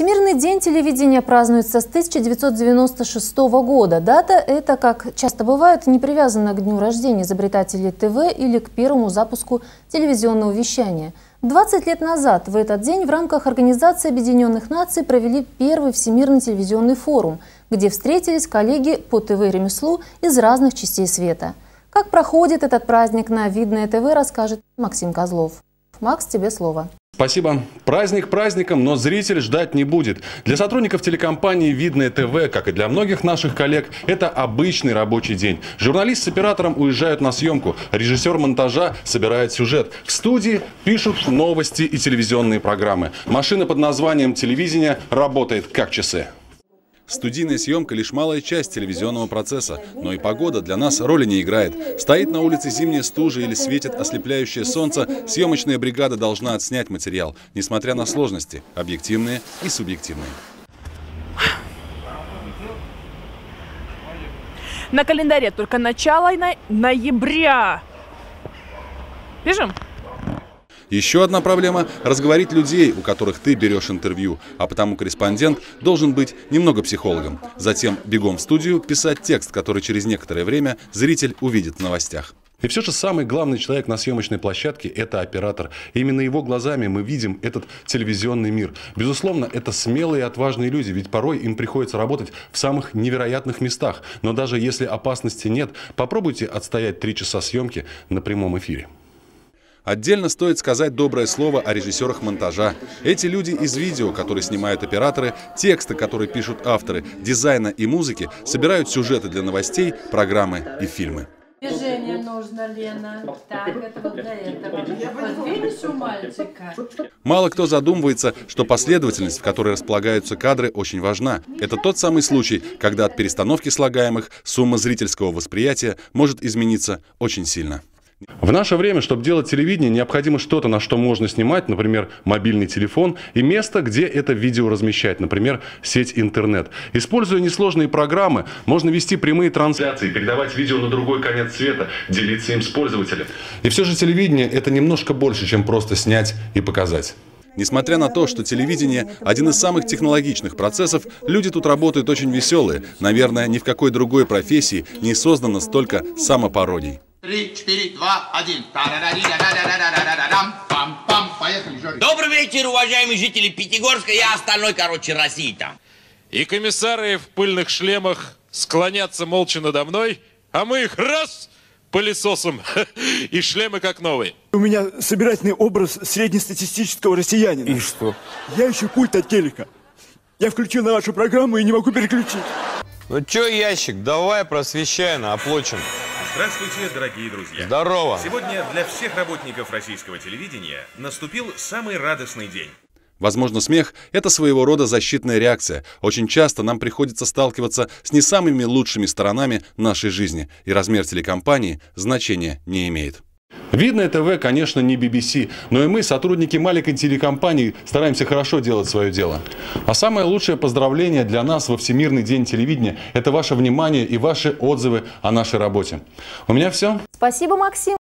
Всемирный день телевидения празднуется с 1996 года. Дата эта, как часто бывает, не привязана к дню рождения изобретателей ТВ или к первому запуску телевизионного вещания. 20 лет назад в этот день в рамках Организации Объединенных Наций провели первый Всемирный телевизионный форум, где встретились коллеги по ТВ-ремеслу из разных частей света. Как проходит этот праздник на Видное ТВ, расскажет Максим Козлов. Макс, тебе слово. Спасибо. Праздник праздником, но зритель ждать не будет. Для сотрудников телекомпании «Видное ТВ», как и для многих наших коллег, это обычный рабочий день. Журналист с оператором уезжают на съемку. Режиссер монтажа собирает сюжет. В студии пишут новости и телевизионные программы. Машина под названием «Телевидение» работает как часы. Студийная съемка – лишь малая часть телевизионного процесса, но и погода для нас роли не играет. Стоит на улице зимняя стужа или светит ослепляющее солнце, съемочная бригада должна отснять материал, несмотря на сложности – объективные и субъективные. На календаре только начало ноября. Бежим. Еще одна проблема – разговорить людей, у которых ты берешь интервью, а потому корреспондент должен быть немного психологом. Затем бегом в студию писать текст, который через некоторое время зритель увидит в новостях. И все же самый главный человек на съемочной площадке – это оператор. именно его глазами мы видим этот телевизионный мир. Безусловно, это смелые и отважные люди, ведь порой им приходится работать в самых невероятных местах. Но даже если опасности нет, попробуйте отстоять три часа съемки на прямом эфире. Отдельно стоит сказать доброе слово о режиссерах монтажа. Эти люди из видео, которые снимают операторы, тексты, которые пишут авторы, дизайна и музыки, собирают сюжеты для новостей, программы и фильмы. Движение нужно, Лена. Так, это вот для этого. Вот видишь у мальчика? Мало кто задумывается, что последовательность, в которой располагаются кадры, очень важна. Это тот самый случай, когда от перестановки слагаемых сумма зрительского восприятия может измениться очень сильно. В наше время, чтобы делать телевидение, необходимо что-то, на что можно снимать, например, мобильный телефон, и место, где это видео размещать, например, сеть интернет. Используя несложные программы, можно вести прямые трансляции, передавать видео на другой конец света, делиться им с пользователем. И все же телевидение – это немножко больше, чем просто снять и показать. Несмотря на то, что телевидение – один из самых технологичных процессов, люди тут работают очень веселые. Наверное, ни в какой другой профессии не создано столько самопародий. Три, четыре, два, один. Добрый вечер, уважаемые жители Пятигорска и остальной, короче, России там. И комиссары в пыльных шлемах склонятся молча надо мной, а мы их раз пылесосом и шлемы как новые. У меня собирательный образ среднестатистического россиянина. И что? Я ищу пульт от телека. Я включил на вашу программу и не могу переключить. Ну чё, ящик, давай просвещай на оплочен. Здравствуйте, дорогие друзья. Здорово. Сегодня для всех работников российского телевидения наступил самый радостный день. Возможно, смех – это своего рода защитная реакция. Очень часто нам приходится сталкиваться с не самыми лучшими сторонами нашей жизни, и размер телекомпании значения не имеет. Видное ТВ, конечно, не BBC, но и мы, сотрудники маленькой телекомпании, стараемся хорошо делать свое дело. А самое лучшее поздравление для нас во Всемирный день телевидения – это ваше внимание и ваши отзывы о нашей работе. У меня все. Спасибо, Максим.